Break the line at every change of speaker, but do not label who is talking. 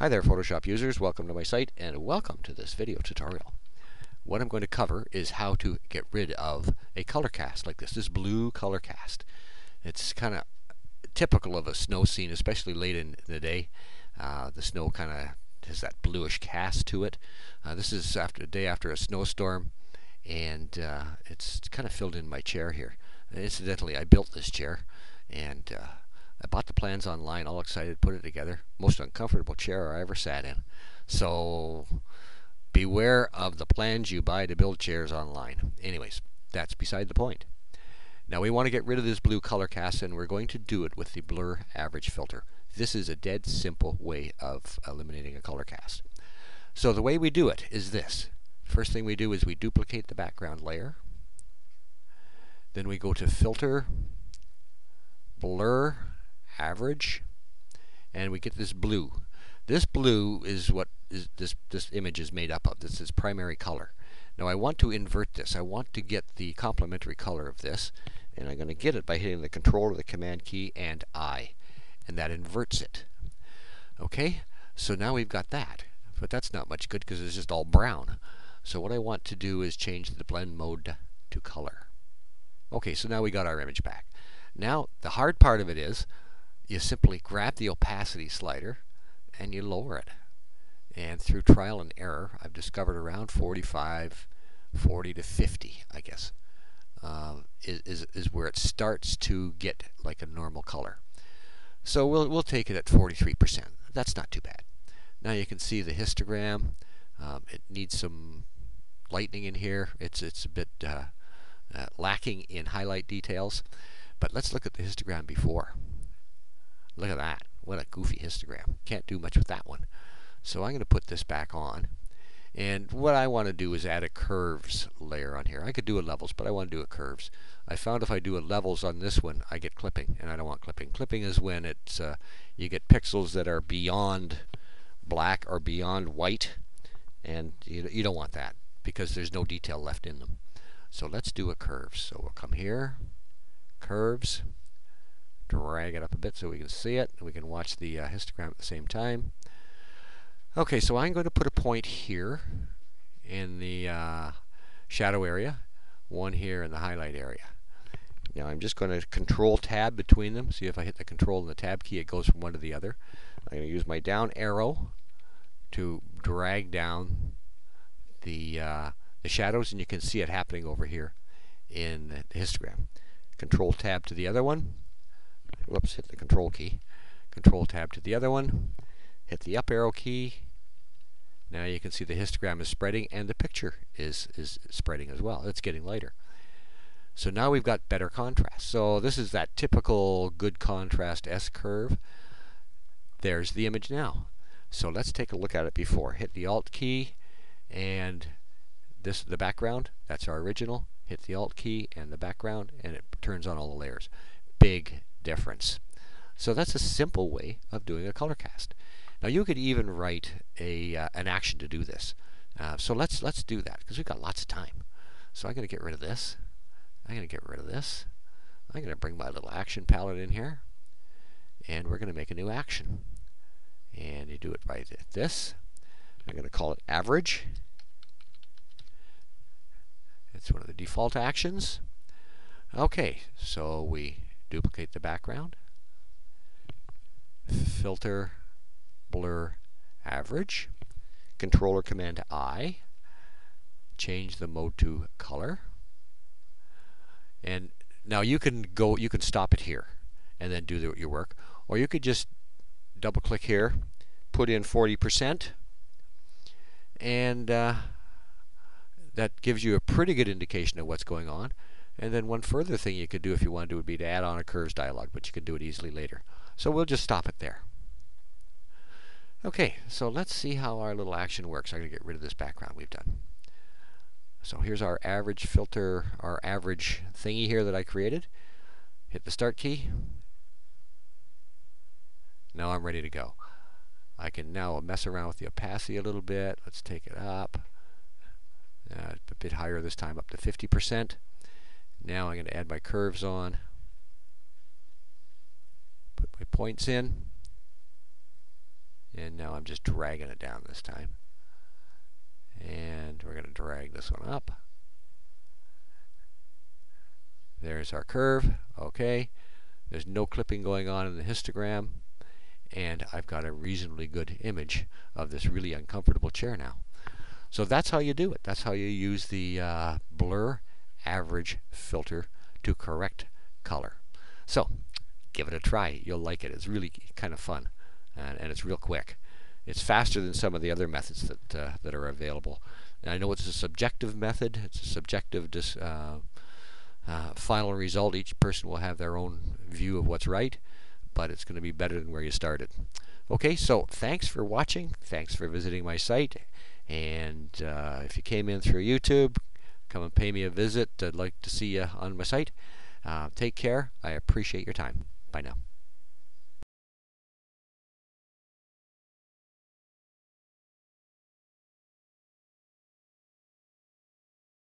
Hi there Photoshop users, welcome to my site and welcome to this video tutorial. What I'm going to cover is how to get rid of a color cast like this, this blue color cast. It's kind of typical of a snow scene, especially late in the day. Uh, the snow kind of has that bluish cast to it. Uh, this is after a day after a snowstorm and uh, it's kind of filled in my chair here. Incidentally, I built this chair and uh, I bought the plans online, all excited, put it together. Most uncomfortable chair I ever sat in. So beware of the plans you buy to build chairs online. Anyways, that's beside the point. Now we want to get rid of this blue color cast and we're going to do it with the blur average filter. This is a dead simple way of eliminating a color cast. So the way we do it is this. First thing we do is we duplicate the background layer. Then we go to filter, blur, average, and we get this blue. This blue is what is this, this image is made up of. This is primary color. Now I want to invert this. I want to get the complementary color of this, and I'm going to get it by hitting the Control or the Command key and I, and that inverts it. Okay, so now we've got that, but that's not much good because it's just all brown. So what I want to do is change the blend mode to color. Okay, so now we got our image back. Now the hard part of it is you simply grab the opacity slider and you lower it. And through trial and error, I've discovered around 45, 40 to 50, I guess, uh, is, is where it starts to get like a normal color. So we'll, we'll take it at 43%. That's not too bad. Now you can see the histogram. Um, it needs some lightening in here. It's, it's a bit uh, uh, lacking in highlight details. But let's look at the histogram before. Look at that. What a goofy histogram. Can't do much with that one. So I'm going to put this back on. And what I want to do is add a curves layer on here. I could do a levels, but I want to do a curves. I found if I do a levels on this one, I get clipping, and I don't want clipping. Clipping is when it's uh, you get pixels that are beyond black or beyond white, and you, you don't want that because there's no detail left in them. So let's do a curves. So we'll come here, curves, drag it up a bit so we can see it, and we can watch the uh, histogram at the same time. Okay, so I'm going to put a point here in the uh, shadow area, one here in the highlight area. Now I'm just going to control tab between them. See if I hit the control and the tab key, it goes from one to the other. I'm going to use my down arrow to drag down the, uh, the shadows, and you can see it happening over here in the histogram. Control tab to the other one, whoops, hit the control key. Control tab to the other one. Hit the up arrow key. Now you can see the histogram is spreading and the picture is, is spreading as well. It's getting lighter. So now we've got better contrast. So this is that typical good contrast S-curve. There's the image now. So let's take a look at it before. Hit the Alt key and this the background. That's our original. Hit the Alt key and the background and it turns on all the layers. Big difference. So that's a simple way of doing a color cast. Now you could even write a uh, an action to do this. Uh, so let's let's do that because we've got lots of time. So I'm going to get rid of this. I'm going to get rid of this. I'm going to bring my little action palette in here, and we're going to make a new action. And you do it by this. I'm going to call it average. It's one of the default actions. Okay, so we duplicate the background, filter, blur, average, controller command I, change the mode to color, and now you can go, you can stop it here and then do the, your work, or you could just double click here, put in 40%, and uh, that gives you a pretty good indication of what's going on. And then one further thing you could do if you wanted to would be to add on a curves dialog, but you can do it easily later. So we'll just stop it there. Okay, so let's see how our little action works. I'm going to get rid of this background we've done. So here's our average filter, our average thingy here that I created. Hit the start key. Now I'm ready to go. I can now mess around with the opacity a little bit. Let's take it up. Uh, a bit higher this time, up to 50%. Now I'm going to add my curves on. Put my points in. And now I'm just dragging it down this time. And we're going to drag this one up. There's our curve. Okay. There's no clipping going on in the histogram. And I've got a reasonably good image of this really uncomfortable chair now. So that's how you do it. That's how you use the uh, blur average filter to correct color. So give it a try. You'll like it. It's really kind of fun, and, and it's real quick. It's faster than some of the other methods that uh, that are available. And I know it's a subjective method. It's a subjective dis, uh, uh, final result. Each person will have their own view of what's right, but it's going to be better than where you started. Okay, so thanks for watching. Thanks for visiting my site. And uh, if you came in through YouTube, come and pay me a visit. I'd like to see you on my site. Uh, take care. I appreciate your time. Bye now.